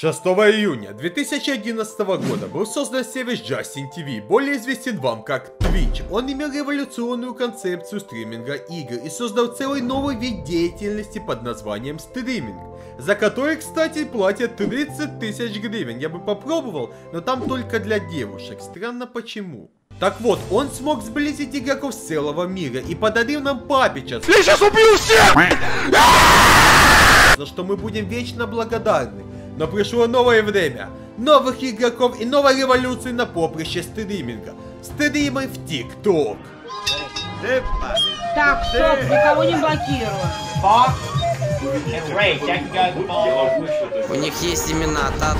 6 июня 2011 года был создан сервис Justin TV, более известен вам как Twitch. Он имел революционную концепцию стриминга игр и создал целый новый вид деятельности под названием стриминг, за который, кстати, платят 30 тысяч гривен. Я бы попробовал, но там только для девушек. Странно почему. Так вот, он смог сблизить игроков с целого мира и подарил нам Папича. Я сейчас убью всех! За что мы будем вечно благодарны. Но пришло новое время. Новых игроков и новой революции на поприще стриминга. Стримы в ТикТок. Так, стоп, никого не блокируем. У них есть имена Тат.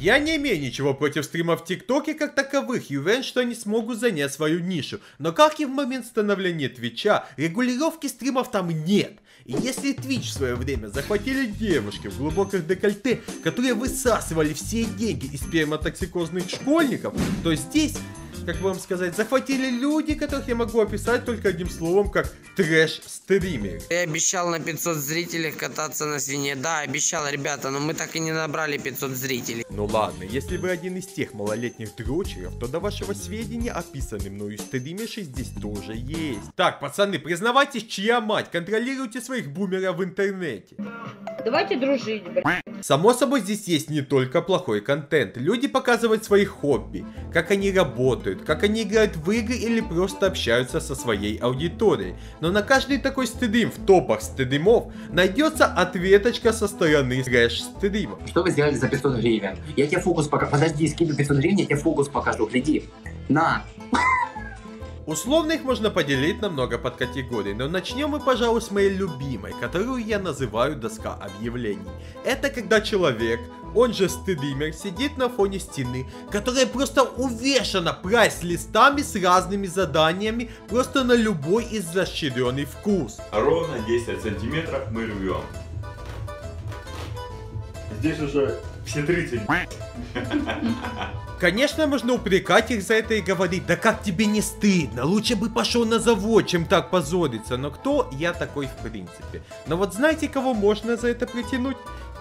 Я не имею ничего против стримов в ТикТоке как таковых и уверен, что они смогут занять свою нишу. Но как и в момент становления Твича, регулировки стримов там нет. И если Twitch в свое время захватили девушки в глубоких декольте, которые высасывали все деньги из сперматоксикозных школьников, то здесь как бы вам сказать, захватили люди, которых я могу описать только одним словом, как трэш-стример. Я обещал на 500 зрителей кататься на свине. Да, обещал, ребята, но мы так и не набрали 500 зрителей. Ну ладно, если вы один из тех малолетних дрочеров, то до вашего сведения описанный мною стримерши здесь тоже есть. Так, пацаны, признавайтесь, чья мать, контролируйте своих бумеров в интернете. Давайте дружить, блядь. Само собой, здесь есть не только плохой контент. Люди показывают свои хобби, как они работают, как они играют в игры или просто общаются со своей аудиторией. Но на каждый такой стрим в топах стримов найдется ответочка со стороны трэш-стрима. Что вы сделали за 500 гривен? Я тебе фокус покажу. Подожди, скину 500 гривен, я тебе фокус покажу. Гляди. На. Условно их можно поделить на много подкатегорий, но начнем мы, пожалуй, с моей любимой, которую я называю доска объявлений. Это когда человек, он же стример, сидит на фоне стены, которая просто увешана прайс-листами с разными заданиями, просто на любой изощренный вкус. Ровно 10 сантиметров мы рвем. Здесь уже все 30. Конечно, можно упрекать их за это и говорить, да как тебе не стыдно, лучше бы пошел на завод, чем так позориться. Но кто я такой в принципе? Но вот знаете, кого можно за это притянуть?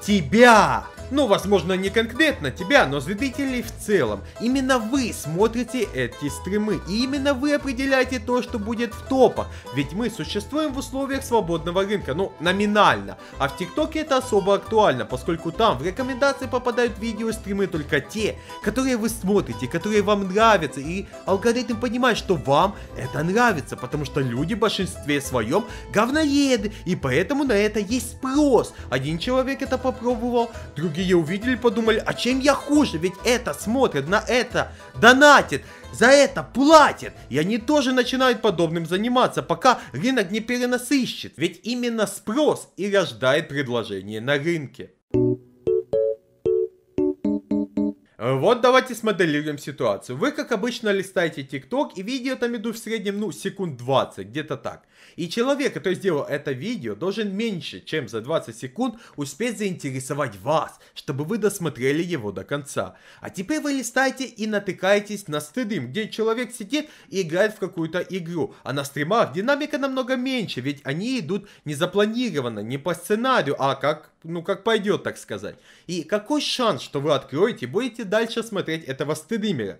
Тебя! Ну, возможно, не конкретно тебя, но зрителей в целом. Именно вы смотрите эти стримы, и именно вы определяете то, что будет в топах. Ведь мы существуем в условиях свободного рынка, ну, номинально. А в ТикТоке это особо актуально, поскольку там в рекомендации попадают видео стримы только те, которые вы смотрите, которые вам нравятся, и алгоритм понимает, что вам это нравится, потому что люди в большинстве своем говноеды, и поэтому на это есть спрос. Один человек это попробовал, другие увидели, подумали, а чем я хуже, ведь это смотрят, на это донатит, за это платят. И они тоже начинают подобным заниматься, пока рынок не перенасыщет. Ведь именно спрос и рождает предложение на рынке. Вот давайте смоделируем ситуацию. Вы, как обычно, листаете ТикТок, и видео там идут в среднем, ну, секунд 20, где-то так. И человек, который сделал это видео, должен меньше, чем за 20 секунд успеть заинтересовать вас, чтобы вы досмотрели его до конца. А теперь вы листаете и натыкаетесь на стрим, где человек сидит и играет в какую-то игру. А на стримах динамика намного меньше, ведь они идут не запланированно, не по сценарию, а как, ну, как пойдет, так сказать. И какой шанс, что вы откроете будете дальше смотреть этого стримера?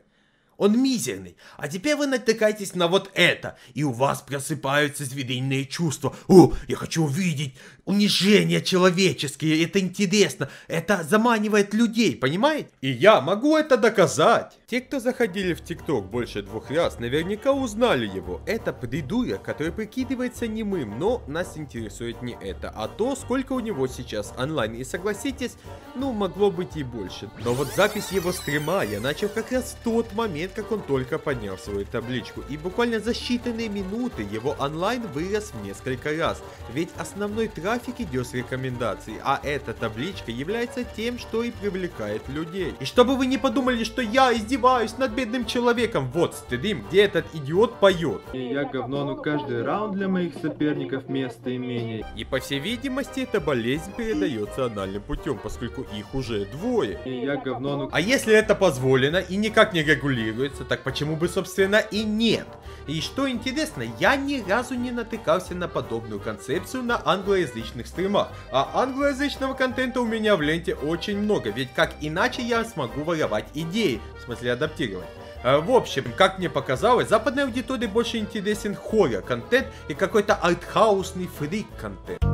Он мизерный. А теперь вы натыкаетесь на вот это, и у вас просыпаются звериные чувства. О, я хочу увидеть унижение человеческие, это интересно, это заманивает людей, понимаете? И я могу это доказать. Те, кто заходили в ТикТок больше двух раз, наверняка узнали его. Это придурок, который прикидывается немым, но нас интересует не это, а то, сколько у него сейчас онлайн. И согласитесь, ну, могло быть и больше. Но вот запись его стрима я начал как раз в тот момент, как он только поднял свою табличку. И буквально за считанные минуты его онлайн вырос в несколько раз. Ведь основной трафик идет с рекомендаций, а эта табличка является тем, что и привлекает людей. И чтобы вы не подумали, что я из издеваюсь над бедным человеком. Вот стрим, где этот идиот поет. Я говно, но каждый раунд для моих соперников место имения. И по всей видимости, эта болезнь передается анальным путем, поскольку их уже двое. Я говно, но А если это позволено и никак не регулируется, так почему бы, собственно, и нет? И что интересно, я ни разу не натыкался на подобную концепцию на англоязычных стримах. А англоязычного контента у меня в ленте очень много, ведь как иначе я смогу воровать идеи, в смысле адаптировать. Э, В общем, как мне показалось, западной аудитории больше интересен хоррор-контент и какой-то артхаусный фрик-контент.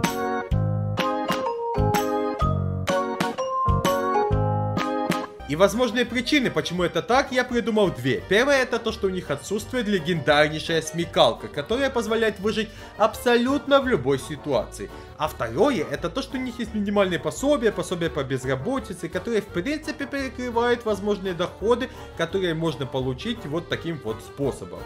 И возможные причины, почему это так, я придумал две. Первая это то, что у них отсутствует легендарнейшая смекалка, которая позволяет выжить абсолютно в любой ситуации. А второе это то, что у них есть минимальные пособия, пособия по безработице, которые в принципе перекрывают возможные доходы, которые можно получить вот таким вот способом.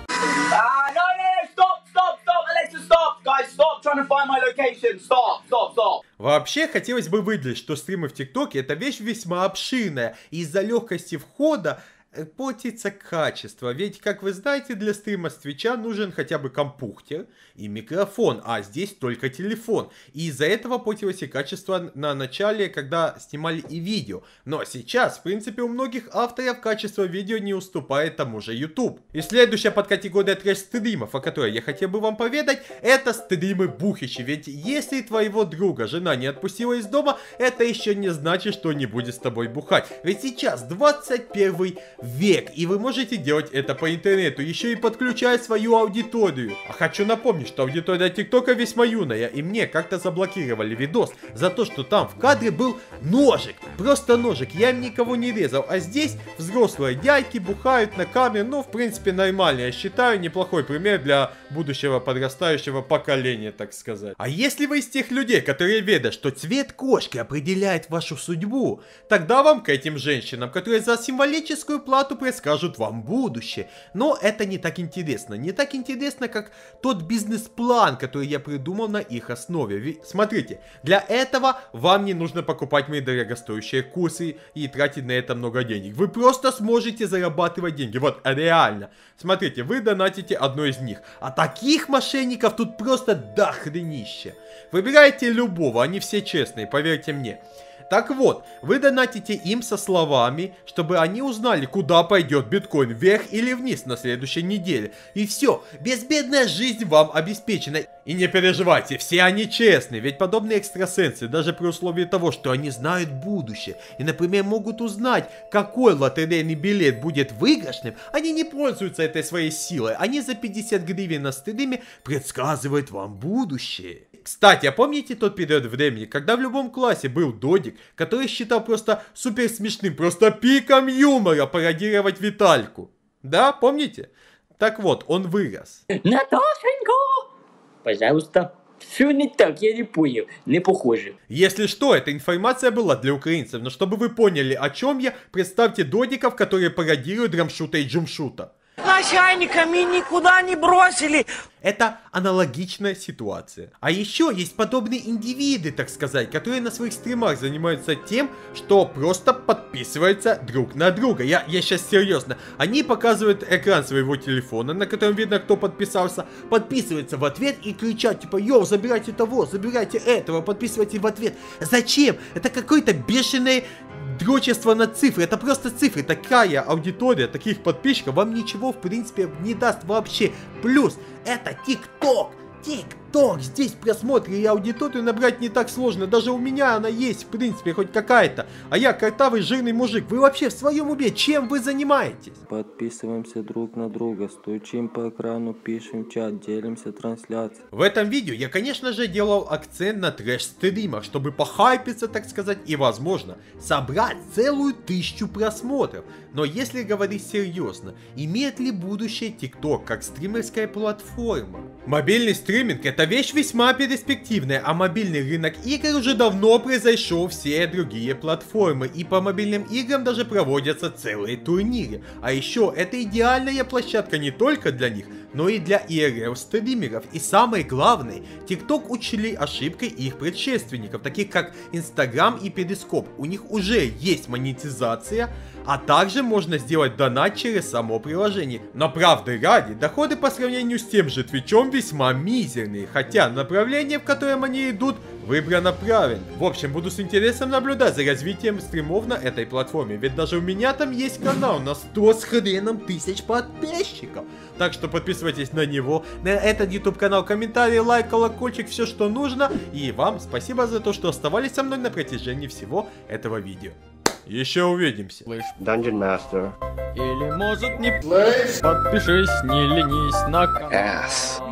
Stop, stop, stop. Вообще, хотелось бы выделить, что стримы в ТикТоке это вещь весьма обширная, и из-за легкости входа э, портится качество. Ведь, как вы знаете, для стрима с Твича нужен хотя бы компьютер и микрофон, а здесь только телефон. И из-за этого портилось и качество на начале, когда снимали и видео. Но сейчас, в принципе, у многих авторов качество видео не уступает тому же YouTube. И следующая подкатегория трэш-стримов, о которой я хотел бы вам поведать, это стримы бухищи. Ведь если твоего друга жена не отпустила из дома, это еще не значит, что не будет с тобой бухать. Ведь сейчас 21 век, и вы можете делать это по интернету, еще и подключая свою аудиторию. А хочу напомнить, что аудитория ТикТока весьма юная, и мне как-то заблокировали видос за то, что там в кадре был ножик. Просто ножик, я им никого не резал, а здесь взрослые дядьки бухают на камеру, ну, в принципе, нормально, я считаю, неплохой пример для будущего подрастающего поколения, так сказать. А если вы из тех людей, которые верят, что цвет кошки определяет вашу судьбу, тогда вам к этим женщинам, которые за символическую плату предскажут вам будущее. Но это не так интересно. Не так интересно, как тот бизнес-план, который я придумал на их основе. Ведь, смотрите, для этого вам не нужно покупать мои дорогостоящие курсы и тратить на это много денег. Вы просто сможете зарабатывать деньги. Вот, реально. Смотрите, вы донатите одно из них. А таких мошенников тут просто дохренище. Выбирайте любого, они все честные, поверьте мне. Так вот, вы донатите им со словами, чтобы они узнали, куда пойдет биткоин, вверх или вниз на следующей неделе. И все, безбедная жизнь вам обеспечена. И не переживайте, все они честные, ведь подобные экстрасенсы, даже при условии того, что они знают будущее, и, например, могут узнать, какой лотерейный билет будет выигрышным, они не пользуются этой своей силой, они за 50 гривен на стриме предсказывают вам будущее. Кстати, а помните тот период времени, когда в любом классе был Додик, который считал просто супер смешным, просто пиком юмора пародировать Витальку? Да, помните? Так вот, он вырос. Наташенька! Пожалуйста. Все не так, я не понял. Не похоже. Если что, эта информация была для украинцев, но чтобы вы поняли, о чем я, представьте додиков, которые пародируют драмшута и джумшута. Начальниками никуда не бросили. Это аналогичная ситуация. А еще есть подобные индивиды, так сказать, которые на своих стримах занимаются тем, что просто подписываются друг на друга. Я, я сейчас серьезно. Они показывают экран своего телефона, на котором видно, кто подписался, подписываются в ответ и кричат, типа, йоу, забирайте того, забирайте этого, подписывайте в ответ. Зачем? Это какое-то бешеное дрочество на цифры. Это просто цифры. Такая аудитория, таких подписчиков вам ничего, в принципе, не даст вообще. Плюс, это ТикТок. ТикТок. Здесь просмотры и аудиторию набрать не так сложно. Даже у меня она есть, в принципе, хоть какая-то. А я картавый жирный мужик. Вы вообще в своем уме? Чем вы занимаетесь? подписываемся друг на друга, стучим по экрану, пишем чат, делимся трансляцией. В этом видео я, конечно же, делал акцент на трэш-стримах, чтобы похайпиться, так сказать, и, возможно, собрать целую тысячу просмотров. Но если говорить серьезно, имеет ли будущее TikTok как стримерская платформа? Мобильный стриминг это вещь весьма перспективная, а мобильный рынок игр уже давно произошел все другие платформы, и по мобильным играм даже проводятся целые турниры. А еще это идеальная площадка не только для них, но и для IRL-стримеров. И самое главное, TikTok учли ошибкой их предшественников, таких как Instagram и Periscope. У них уже есть монетизация, а также можно сделать донат через само приложение. Но правды ради, доходы по сравнению с тем же Твичом весьма мизерные, хотя направление, в котором они идут, выбрано правильно. В общем, буду с интересом наблюдать за развитием стримов на этой платформе, ведь даже у меня там есть канал на 100 с хреном тысяч подписчиков. Так что подписывайтесь на него, на этот YouTube канал, комментарии, лайк, колокольчик, все что нужно. И вам спасибо за то, что оставались со мной на протяжении всего этого видео. Еще увидимся. Dungeon Master. Или может не Подпишись, не ленись на канал.